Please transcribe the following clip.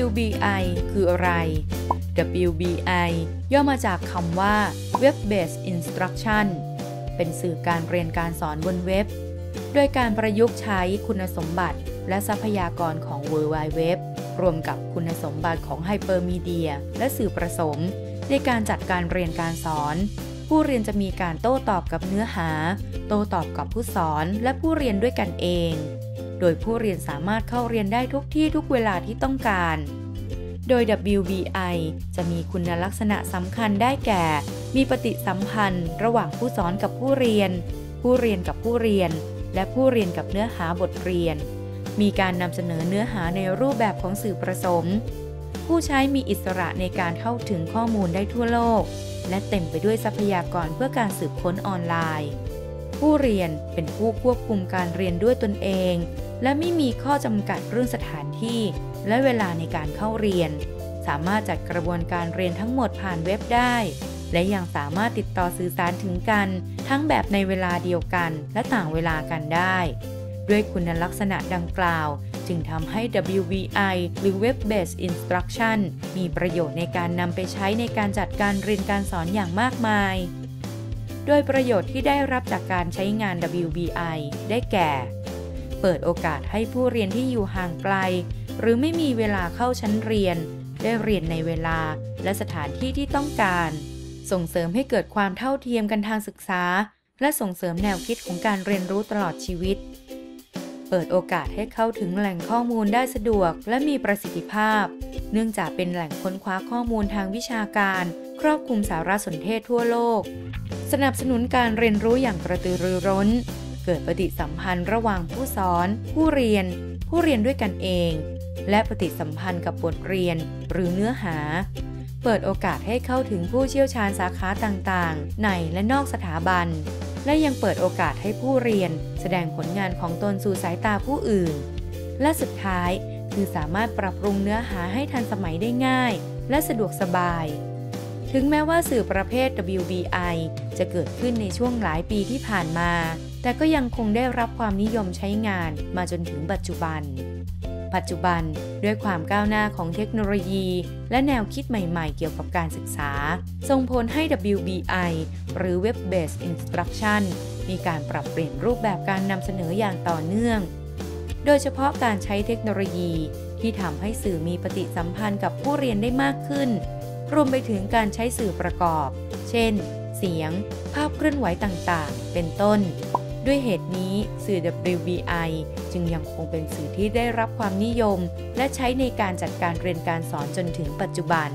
WBI คืออะไร WBI ย่อมาจากคำว่า Web Based Instruction เป็นสื่อการเรียนการสอนบนเว็บ โดยการประยุกต์ใช้คุณสมบัติและทรัพยากรของ World Wide Web รวมกับคุณสมบัติของไฮเปอร์มีเดียและสื่อประสม ในการจัดการเรียนการสอน ผู้เรียนจะมีการโต้ตอบกับเนื้อหา โต้ตอบกับผู้สอนและผู้เรียนด้วยกันเอง โดยผู้เรียนสามารถเข้าเรียนได้ทุกที่ทุกเวลาที่ต้องการ โดย WBI จะมีคุณลักษณะสำคัญได้แก่ มีปฏิสัมพันธ์ ระหว่างผู้สอนกับผู้เรียน ผู้เรียนกับผู้เรียน และผู้เรียนกับเนื้อหาบทเรียน มีการนำเสนอเนื้อหาในรูปแบบของสื่อประสม ผู้ใช้มีอิสระในการเข้าถึงข้อมูลได้ทั่วโลก และเต็มไปด้วยทรัพยากรเพื่อการสืบค้นออนไลน์ผู้เรียนเป็นผู้ควบคุมการเรียนด้วยตนเอง และไม่มีข้อจำกัดเรื่องสถานที่ และเวลาในการเข้าเรียน สามารถจัดกระบวนการเรียนทั้งหมดผ่านเว็บได้ และยังสามารถติดต่อสื่อสารถึงกัน ทั้งแบบในเวลาเดียวกัน และต่างเวลากันได้ ด้วยคุณลักษณะดังกล่าว จึงทำให้ WBI หรือ Web Based Instruction มีประโยชน์ในการนำไปใช้ในการจัดการเรียนการสอนอย่างมากมายโดยประโยชน์ที่ได้รับจากการใช้งาน WBI ได้แก่ เปิดโอกาสให้ผู้เรียนที่อยู่ห่างไกล หรือไม่มีเวลาเข้าชั้นเรียน ได้เรียนในเวลาและสถานที่ที่ต้องการ ส่งเสริมให้เกิดความเท่าเทียมกันทางศึกษา และส่งเสริมแนวคิดของการเรียนรู้ตลอดชีวิต เปิดโอกาสให้เข้าถึงแหล่งข้อมูลได้สะดวกและมีประสิทธิภาพ เนื่องจากเป็นแหล่งค้นคว้าข้อมูลทางวิชาการ ครอบคลุมสารสนเทศทั่วโลก สนับสนุนการเรียนรู้อย่างกระตือรือร้น เกิดปฏิสัมพันธ์ระหว่างผู้สอน ผู้เรียน ผู้เรียนด้วยกันเอง และปฏิสัมพันธ์กับบทเรียนหรือเนื้อหา เปิดโอกาสให้เข้าถึงผู้เชี่ยวชาญสาขาต่างๆ ในและนอกสถาบัน และยังเปิดโอกาสให้ผู้เรียน แสดงผลงานของตนสู่สายตาผู้อื่น และสุดท้ายคือสามารถปรับปรุงเนื้อหาให้ทันสมัยได้ง่าย และสะดวกสบาย ถึงแม้ว่าสื่อประเภท WBI จะเกิดขึ้นในช่วงหลายปีที่ผ่านมา แต่ก็ยังคงได้รับความนิยมใช้งานมาจนถึงปัจจุบัน ปัจจุบันด้วยความก้าวหน้าของเทคโนโลยี และแนวคิดใหม่ๆ เกี่ยวกับการศึกษา ส่งผลให้ WBI หรือ Web Based Instruction มีการปรับเปลี่ยนรูปแบบการนำเสนออย่างต่อเนื่อง โดยเฉพาะการใช้เทคโนโลยีที่ทำให้สื่อมีปฏิสัมพันธ์กับผู้เรียนได้มากขึ้น รวมไปถึงการใช้สื่อประกอบ เช่น เสียง ภาพเคลื่อนไหวต่างๆ เป็นต้น ด้วยเหตุนี้สื่อ WBI จึงยังคงเป็นสื่อที่ได้รับความนิยม และใช้ในการจัดการเรียนการสอนจนถึงปัจจุบัน